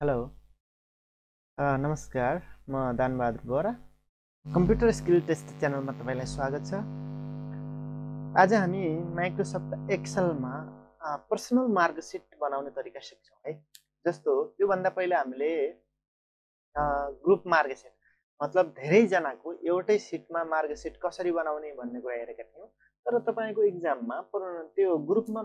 Hello नमस्कार म Danbahadur Bora computer skill test च्यानलमा तपाईँलाई स्वागत छ आज हामी माइक्रोसफ्ट एक्सेलमा पर्सनल मार्कसिट बनाउने तरिका सिक्छौँ है जस्तो योभन्दा पहिला हामीले ग्रुप मार्कसिट मतलब धेरैजनाको एउटै सिटमा मार्कसिट कसरी बनाउने भन्ने कुरा हेरेका थियौँ तर तपाईँको इक्जाममा त्यो ग्रुपमा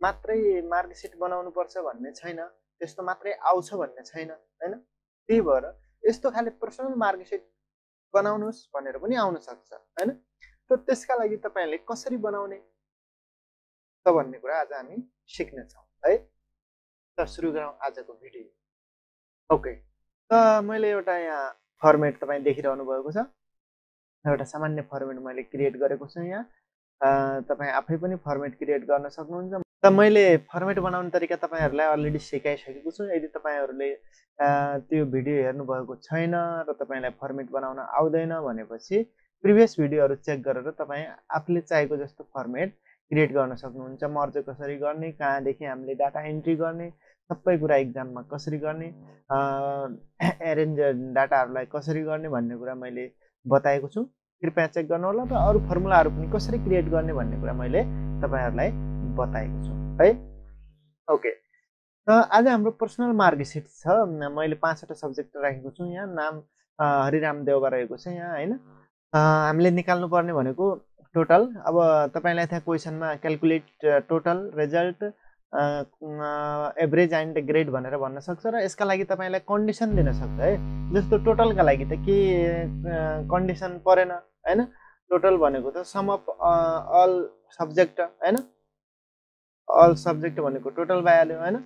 मात्रै मार्कसिट बनाउनु पर्छ भन्ने छैन त्यस्तो मात्रै आउँछ भन्ने छैन होइन? त्यही भएर यस्तो खाले पर्सनल मार्कसिट बनाउनुहोस् भनेर पनि आउन सक्छ होइन? त त्यसका लागि तपाईँले कसरी बनाउने त भन्ने कुरा आज हामी सिक्नेछौँ है? त सुरु गरौँ आजको भिडियो। ओके त मैले एउटा यहाँ फर्मेट तपाईँ देखिरहनु भएको छ। एउटा सामान्य फर्मेट मैले क्रिएट गरेको छु यहाँ। तपाईँ आफै पनि फर्मेट क्रिएट गर्न सक्नुहुन्छ। त मैले फर्मेट बनाउने तरिका तपाईँहरूलाई अलरेडी सिकाइसकेको छु। यदि तपाईँहरूले त्यो भिडियो हेर्नुभएको छैन र तपाईँलाई फर्मेट बनाउन आउँदैन भनेपछि प्रिभियस भिडियोहरू चेक गरेर तपाईँ आफूले चाहेको जस्तो फर्मेट क्रिएट गर्न सक्नुहुन्छ। मर्ज कसरी गर्ने कहाँदेखि हामीले डाटा इन्ट्री गर्ने सबै कुरा इक्जाममा कसरी गर्ने एरेन्ज डाटाहरूलाई कसरी गर्ने भन्ने कुरा मैले बताएको छु। कृपया चेक गर्नुहोला र अरू फर्मुलाहरू पनि कसरी क्रिएट गर्ने भन्ने कुरा मैले तपाईँहरूलाई बताएको छु है? ओके त आज हाम्रो पर्सनल मार्कसिट छ। मैले पाँचवटा सब्जेक्ट राखेको छु यहाँ नाम हरिराम देवबा रहेको छ यहाँ होइन? हामीले निकाल्नु पर्ने भनेको टोटल अब तपाईँलाई त्यहाँ क्वेसनमा calculate total result average and grade भनेर भन्न सक्छ र यसका लागि तपाईँलाई कन्डिसन दिन सक्छ है? जस्तो टोटलका लागि त के कन्डिसन परेन होइन? टोटल भनेको त सम अफ अल सब्जेक्ट होइन? अल सब्जेक्ट भनेको टोटल भइहाल्यो होइन?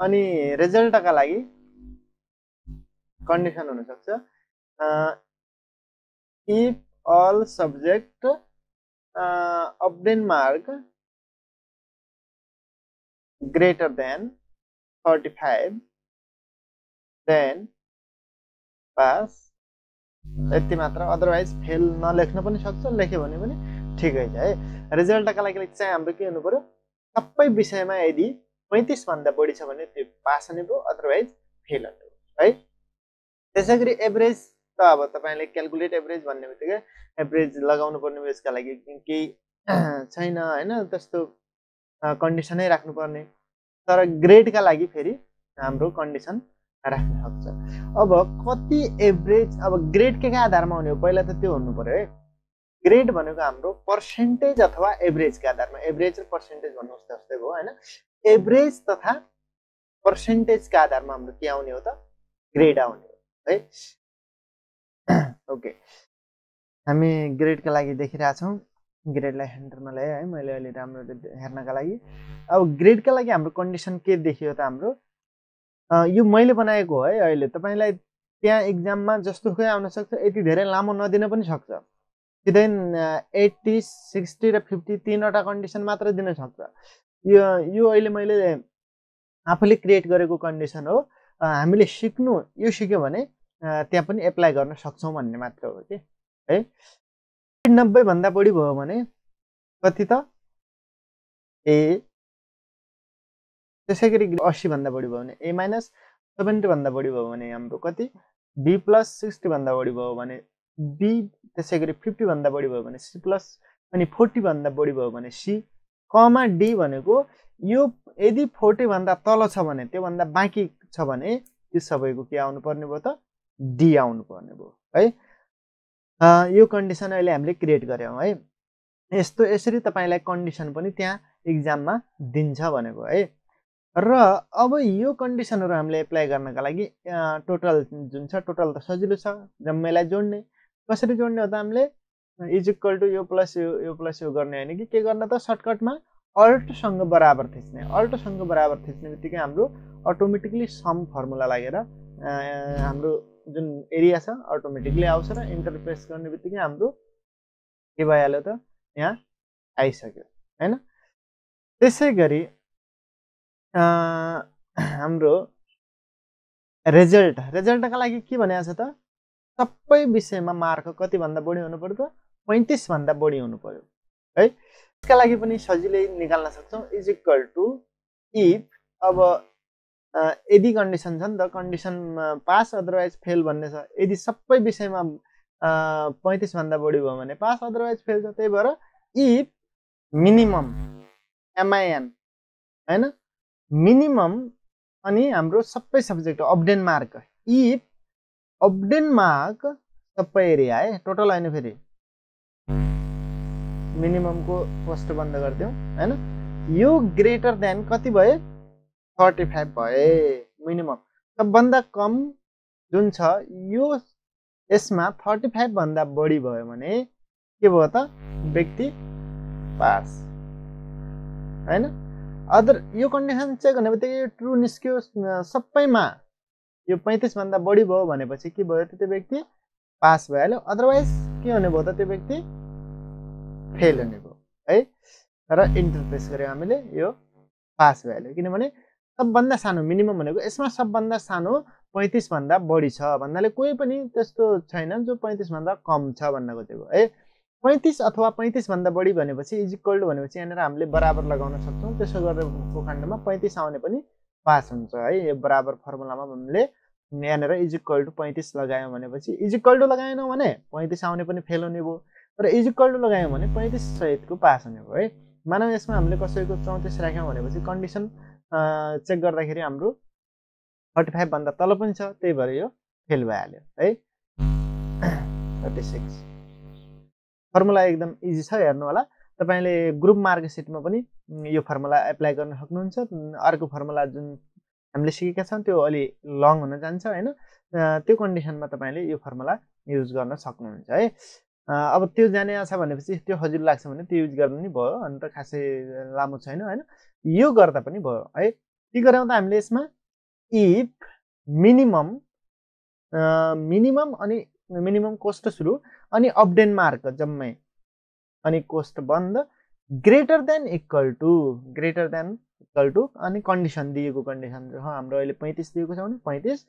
अनि रिजल्टका लागि कन्डिसन हुनसक्छ। If all subject obtained mark greater than thirty five then pass यति मात्र। अदरवाइज फेल नलेख्न पनि सक्छ लेख्यो भने पनि ठिकै छ है? रिजल्टका लागि चाहिँ हाम्रो के हुनु पऱ्यो सबै विषयमा यदि पैँतिसभन्दा बढी छ भने त्यो पास हुने भयो अदरवाइज फेल हुने भयो है? त्यसै गरी एभरेज त अब तपाईँले क्यालकुलेट एभरेज भन्ने बित्तिकै एभरेज लगाउनु पर्ने भयो यसका लागि केही छैन होइन? त्यस्तो कन्डिसनै राख्नुपर्ने। तर ग्रेडका लागि फेरि हाम्रो कन्डिसन राख्न सक्छ। अब कति एभरेज अब ग्रेड के का आधारमा हुने हो? पहिला त त्यो हुनु पऱ्यो है? ग्रेड भनेको हाम्रो पर्सेन्टेज अथवा एभरेजका आधारमा? एभरेज र पर्सेन्टेज भन्नुहोस् जस्तै भयो होइन? एभरेज तथा पर्सेन्टेजका आधारमा हाम्रो के आउने हो त? ग्रेड आउने हो है? ओके हामी ग्रेडका लागि देखिरहेछौँ। ग्रेडलाई हेन्डरमा ल्याएँ है? मैले अहिले राम्रो हेर्नका लागि। अब ग्रेडका लागि हाम्रो कन्डिसन के देखियो त हाम्रो? यो मैले बनाएको है अहिले। तपाईँलाई त्यहाँ इक्जाममा जस्तो खोइ आउन सक्छ यति धेरै लामो नदिन पनि सक्छ। सिधै एट्टी सिक्सटी र फिफ्टी तिनवटा कन्डिसन मात्र दिन सक्छ। यो यो अहिले मैले आफूले क्रिएट गरेको कन्डिसन हो। अ, हामीले सिक्नु यो सिक्यो भने अ, त्यहाँ पनि एप्लाई गर्न सक्छौँ भन्ने मात्र हो कि है? नब्बेभन्दा बढी भयो भने कति त? ए त्यसै गरी अस्सीभन्दा बढी भयो भने ए माइनस सेभेन्टीभन्दा बढी भयो भने हाम्रो कति? बी प्लस सिक्सटीभन्दा बढी भयो भने बी त्यसै गरी फिफ्टीभन्दा बढी भयो भने सी प्लस अनि फोर्टीभन्दा बढी भयो भने सी कमा डी भनेको यो यदि फोर्टीभन्दा तल छ भने त्योभन्दा बाँकी छ भने त्यो सबैको के आउनु पर्ने भयो त? डी आउनु पर्ने भयो है? अ, यो कन्डिसन अहिले हामीले क्रिएट गऱ्यौँ है? यस्तो यसरी तपाईँलाई कन्डिसन पनि त्यहाँ इक्जाममा दिन्छ भनेको है? र अब यो कन्डिसनहरू हामीले एप्लाई गर्नका लागि टोटल जुन छ टोटल त सजिलो छ जम्मैलाई जोड्ने। कसरी जोड्ने हो त हामीले इज इक्वल टु यो प्लस यो यो प्लस यो गर्ने होइन कि? के गर्न त? सर्टकटमा अल्टसँग बराबर थिच्ने। अल्टसँग बराबर थिच्ने बित्तिकै हाम्रो अटोमेटिकली सम फर्मुला लागेर हाम्रो जुन एरिया छ अटोमेटिकली आउँछ र इन्टरप्रेस गर्ने बित्तिकै हाम्रो के भइहाल्यो त? यहाँ आइसक्यो होइन? त्यसै गरी हाम्रो रिजल्ट रिजल्टका लागि के भनेको छ त? सबै विषयमा मार्क कतिभन्दा बढी हुनु पऱ्यो त पैँतिसभन्दा बढी हुनु पऱ्यो है? यसका लागि पनि सजिलै निकाल्न सक्छौँ। इज इक्वल टु इफ अब यदि कन्डिसन छ नि त कन्डिसन पास अदरवाइज फेल भन्ने छ यदि सबै विषयमा पैँतिसभन्दा बढी भयो भने पास अदरवाइज फेल छ त्यही भएर इफ मिनिमम एमआइएन होइन? मिनिमम अनि हाम्रो सबै subject obtained mark. If obtained mark सबै एरिया है टोटल होइन फेरि। मिनिममको पोस्ट बन्द गरिदिउँ होइन? यो ग्रेटर देन कति भयो? थर्टी फाइभ भए मिनिमम सबभन्दा कम जुन छ यो यसमा थर्टी फाइभभन्दा बढी भयो भने के भयो त? व्यक्ति पास होइन? अदर यो कन्डिसन चेक गर्ने बित्तिकै ट्रु निस्क्यो सबैमा यो पैँतिसभन्दा बढी भयो भनेपछि के भयो त त्यो व्यक्ति पास भइहाल्यो? अदरवाइज के हुने भयो त त्यो व्यक्ति फेल हुने भयो है? र इन्टरप्रेस गऱ्यौँ हामीले यो पास भइहाल्यो। किनभने सबभन्दा सानो मिनिमम भनेको यसमा सबभन्दा सानो पैँतिसभन्दा बढी छ भन्नाले कोही पनि त्यस्तो छैन जो पैँतिसभन्दा कम छ भन्न खोजेको है? पैँतिस अथवा पैँतिसभन्दा बढी भनेपछि इज इक्वल टु भनेपछि यहाँनिर हामीले बराबर लगाउन सक्छौँ। त्यसो गरेको खण्डमा पैँतिस आउने पनि पास हुन्छ है यो बराबर फर्मुलामा हामीले यहाँनिर इज इक्वल टु पैँतिस लगायौँ भनेपछि इज इक्वल टु लगाएनौँ भने पैँतिस आउने पनि फेल हुने भयो। तर इज इक्वल टु लगायौँ भने पैँतिस सहितको पास हुने भयो है। मानव यसमा हामीले कसैको चौतिस राख्यौँ भनेपछि कन्डिसन चेक गर्दाखेरि हाम्रो थर्टी फाइभभन्दा तल पनि छ त्यही भएर यो फेल भइहाल्यो है। थर्टी सिक्स फर्मुला एकदम इजी छ हेर्नु होला तपाईँले ग्रुप मार्कसिटमा पनि यो फर्मुला एप्लाई गर्न सक्नुहुन्छ। अर्को फर्मुला जुन हामीले सिकेका छौँ त्यो अलि लङ हुन जान्छ होइन? त्यो कन्डिसनमा तपाईँले यो फर्मुला युज गर्न सक्नुहुन्छ है? अब त्यो जाने छ भनेपछि त्यो हजुर लाग्छ भने त्यो युज गर्नु नि भयो अन्त खासै लामो छैन होइन? यो गर्दा पनि भयो है? के त हामीले यसमा इफ मिनिमम मिनिमम अनि मिनिमम कोस्ट सुरु? अनि अपडेन मार्क जम्मै। अनि कोस्ट बन्द। Greater than equal to greater than equal to अनि कन्डिसन दिएको कन्डिसन हाम्रो अहिले पैँतिस दिएको छ भने पैँतिस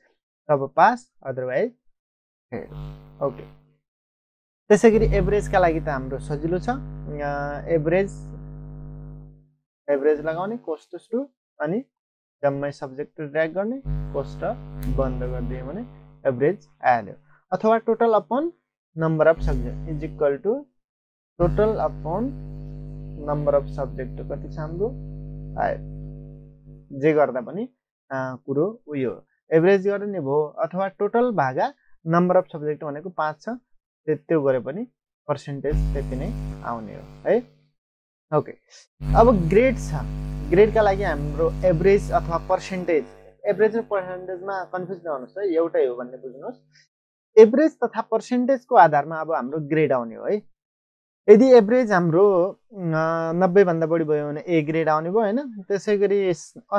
तब पास अदरवाइज फेल ओके त्यसै गरी एभरेजका लागि त हाम्रो सजिलो छ। एभरेज एभरेज लगाउने कोस्ट टु अनि जम्मै सब्जेक्ट ड्र्याग गर्ने कोस्ट बन्द गरिदियो भने एभरेज आइहाल्यो अथवा total obtained number of subject is equal to total obtained number of subject कति छ हाम्रो? फाइभ जे गर्दा पनि कुरो उयो एभरेज गर्ने भयो अथवा टोटल भागा नम्बर अफ सब्जेक्ट भनेको पाँच छ त्यो गरे पनि पर्सेन्टेज त्यति नै आउने हो है? ओके अब ग्रेड छ। ग्रेडका लागि हाम्रो एभरेज अथवा पर्सेन्टेज एभरेज र पर्सेन्टेजमा कन्फ्युज नहुनुहोस् है? एउटै हो भन्ने बुझ्नुहोस्। एभरेज तथा पर्सेन्टेजको आधारमा अब हाम्रो ग्रेड आउने हो है? यदि एभरेज हाम्रो नब्बेभन्दा बढी भयो भने ए ग्रेड आउने भयो होइन त्यसै गरी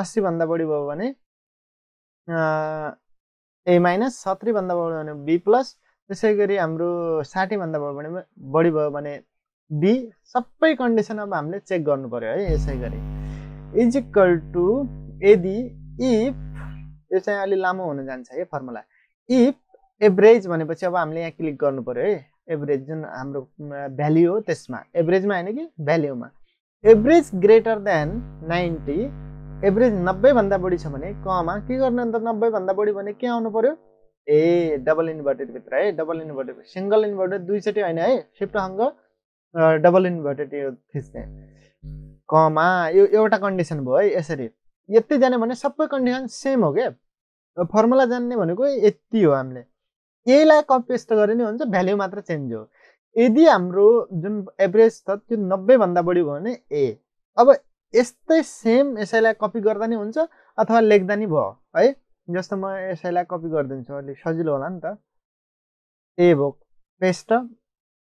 अस्सीभन्दा बढी भयो भने ए माइनस सत्रीभन्दा बढी भने बी प्लस त्यसै गरी हाम्रो साठीभन्दा भयो भने बढी भयो भने बी सबै कन्डिसन अब हामीले चेक गर्नु पऱ्यो है यसै गरी। इज इक्वल टु यदि इफ यो चाहिँ अलि लामो हुन जान्छ है फर्मुला इफ एभरेज भनेपछि अब हामीले यहाँ क्लिक गर्नु पऱ्यो है। एभरेज जुन हाम्रो भ्याल्यु हो त्यसमा। एभरेजमा होइन कि? भ्याल्युमा। Average greater than ninety average नब्बेभन्दा बढी छ भने कमा। के गर्ने अन्त नब्बेभन्दा बढी भने के आउनु पऱ्यो ए डबल इन्भर्टेडभित्र है डबल इन्भर्टेड। सिङ्गल इन्भर्टेड दुईचोटि होइन है सिफ्ट हङ्ग डबल इन्भर्टेड यो थिच्ने। कमा। यो एउटा कन्डिसन भयो है यसरी। यति जाने भने सबै कन्डिसन सेम हो क्या? फर्मुला जान्ने भनेको यति हो हामीले। यहीलाई कपी पेस्ट गरे नि हुन्छ भ्याल्यु मात्र चेन्ज हो। यदि हाम्रो जुन एभरेज छ त्यो नब्बेभन्दा बढी भयो भने ए अब यस्तै सेम यसैलाई कपी गर्दा नि हुन्छ अथवा लेख्दा नि भयो है? जस्तो म यसैलाई कपी गरिदिन्छु अलिक सजिलो होला नि त। ए भो पेस्ट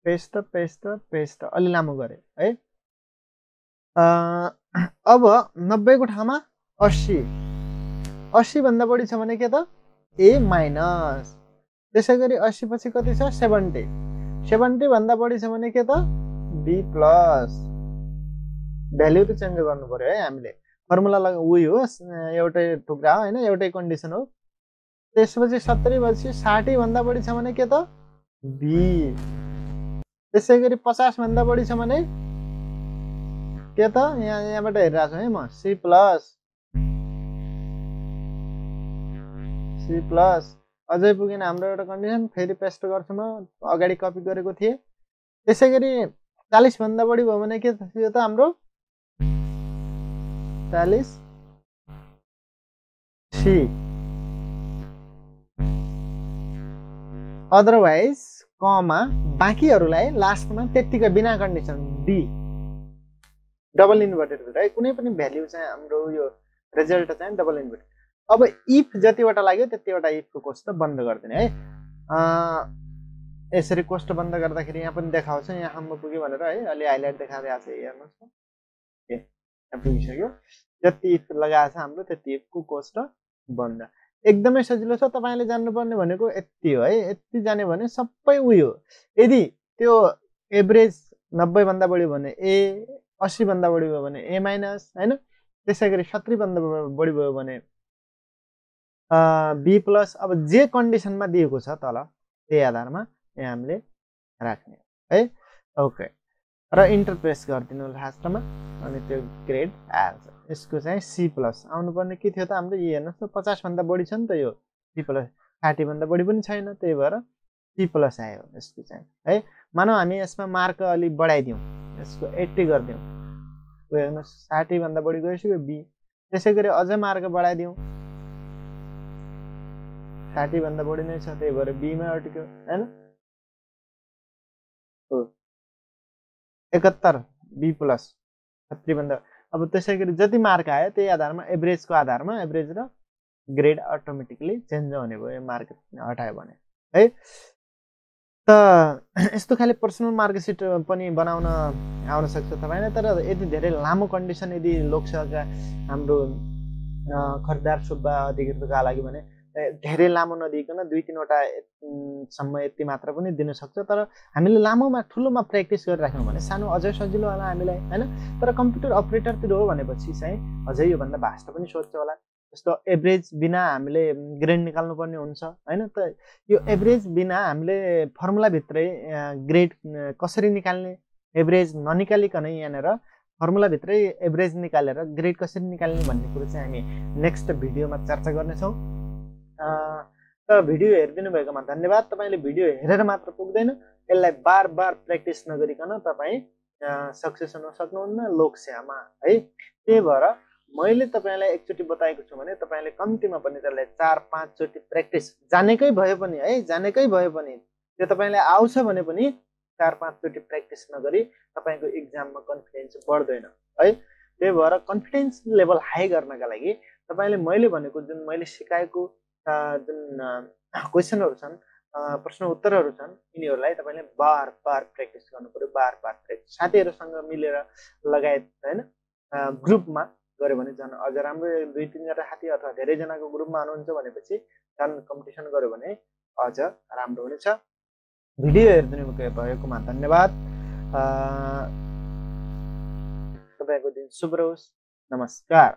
पेस्ट पेस्ट पेस्ट अलि लामो गरेँ है? अब नब्बेको ठाउँमा अस्सी अस्सीभन्दा बढी छ भने के त? ए माइनस त्यसै गरी अस्सी पछि कति छ? सेभेन्टी। सेभेन्टीभन्दा बढी छ भने के त? बी प्लस भ्याल्यु त चेन्ज गर्नु पऱ्यो है हामीले। फर्मुला लग उयो हो एउटै टुक्रा हो होइन? एउटै कन्डिसन हो। त्यसपछि सत्तरी पछि साठीभन्दा बढी छ भने के त? बी त्यसै गरी पचासभन्दा बढी छ भने के त? यहाँ यहाँबाट हेरिरहेको छु है म। सी प्लस सी प्लस अझै पुगेन हाम्रो एउटा कन्डिसन फेरि पेस्ट गर्छु। म अगाडि कपी गरेको थिएँ। त्यसै गरी चालिसभन्दा बढी भयो भने के थियो त हाम्रो चालिस सी। अदरवाइज कमा बाँकीहरूलाई लास्टमा त्यत्तिको बिना कन्डिसन डी डबल इन्भर्टेड है कुनै पनि भ्याल्यु चाहिँ हाम्रो यो रिजल्ट चाहिँ डबल इन्भर्टेड अब इफ जतिवटा लाग्यो त्यतिवटा इफको कोस्ट बन्द गरिदिने है। यसरी कोस्ट बन्द गर्दाखेरि यहाँ पनि देखाउँछ। यहाँसम्म पुग्यो भनेर है अलि हाइलाइट देखाइरहेको छ हेर्नुहोस् न। ए यहाँ पुगिसक्यो। जति इफ लगाएको छ हाम्रो त्यति इफको कोस्ट बन्द। एकदमै सजिलो छ तपाईँले जान्नुपर्ने भनेको यति हो है। यति जाने भने सबै उयो। यदि त्यो एभरेज नब्बेभन्दा बढी भने ए अस्सीभन्दा बढी भयो भने ए माइनस होइन? त्यसै गरी सत्तरीभन्दा बढी भयो भने बी प्लस अब जे कन्डिसनमा दिएको छ तल त्यही आधारमा यहाँ हामीले राख्ने है ओके र इन्टर प्रेस गरिदिनु लास्टमा अनि त्यो ग्रेड आइहाल्छ यसको चाहिँ सी प्लस आउनुपर्ने के थियो त हाम्रो यी हेर्नुहोस् न पचासभन्दा बढी छ नि त यो सी प्लस साठीभन्दा बढी पनि छैन त्यही भएर सी प्लस आयो यसको चाहिँ है? मानौ हामी यसमा मार्क अलिक बढाइदिउँ यसको एट्टी गरिदिउँ। हेर्नुहोस् साठीभन्दा बढी गइसक्यो बी त्यसै गरी अझै मार्क बढाइदिउँ। साठीभन्दा बढी नै छ त्यही भएर बीमै अट्क्यो होइन एकहत्तर बी प्लस छत्रीभन्दा अब त्यसै गरी जति मार्क आयो त्यही आधारमा एभरेजको आधारमा एभरेज र ग्रेड अटोमेटिकली चेन्ज हुने भयो मार्क हटायो भने। है? त यस्तो खाले पर्सनल मार्कसिट पनि बनाउन आउन सक्छ तपाईँलाई तर यदि धेरै लामो कन्डिसन यदि लोकसेवाका हाम्रो खरिदार सुब्बा अधिकृतका लागि भने धेरै लामो नदिइकन दुई तिनवटा सम्म यति मात्र पनि दिन सक्छ। तर हामीले लामोमा ठुलोमा प्र्याक्टिस गरिराख्यौँ भने सानो अझै सजिलो होला हामीलाई होइन? तर कम्प्युटर अपरेटरतिर हो भनेपछि चाहिँ अझै योभन्दा भास्ट पनि सोध्छ होला। जस्तो एभरेज बिना हामीले ग्रेड निकाल्नुपर्ने हुन्छ होइन? त यो एभरेज बिना हामीले फर्मुलाभित्रै ग्रेड कसरी निकाल्ने? एभरेज ननिकालिकनै यहाँनिर फर्मुलाभित्रै एभरेज निकालेर ग्रेड कसरी निकाल्ने भन्ने कुरो चाहिँ हामी नेक्स्ट भिडियोमा चर्चा गर्नेछौँ। र भिडियो हेरिदिनु भएकोमा धन्यवाद तपाईँले भिडियो हेरेर मात्र पुग्दैन यसलाई बार बार प्र्याक्टिस नगरिकन तपाईँ सक्सेस हुन सक्नुहुन्न लोकसेवामा है त्यही भएर मैले तपाईँलाई एकचोटि बताएको छु भने तपाईँले कम्तीमा पनि त्यसलाई चार पाँचचोटि प्र्याक्टिस जानेकै भयो पनि है जानेकै भयो पनि त्यो तपाईँलाई आउँछ भने पनि चार पाँचचोटि प्र्याक्टिस नगरी तपाईँको इक्जाममा कन्फिडेन्स बढ्दैन है त्यही भएर कन्फिडेन्स लेभल हाई गर्नका लागि तपाईँले मैले भनेको जुन मैले सिकाएको जुन क्वेसनहरू छन् प्रश्न उत्तरहरू छन् यिनीहरूलाई तपाईँले बार बार प्र्याक्टिस गर्नु पऱ्यो बार बार प्र्याक्टिस साथीहरूसँग मिलेर लगायत होइन ग्रुपमा गऱ्यो भने झन् अझ राम्रो। दुई तिनजना साथी अथवा धेरैजनाको ग्रुपमा हुनुहुन्छ भनेपछि झन् कम्पिटिसन गऱ्यो भने अझ राम्रो हुनेछ। भिडियो हेरिदिनु भएकोमा धन्यवाद। तपाईँको दिन शुभ रहोस्। नमस्कार।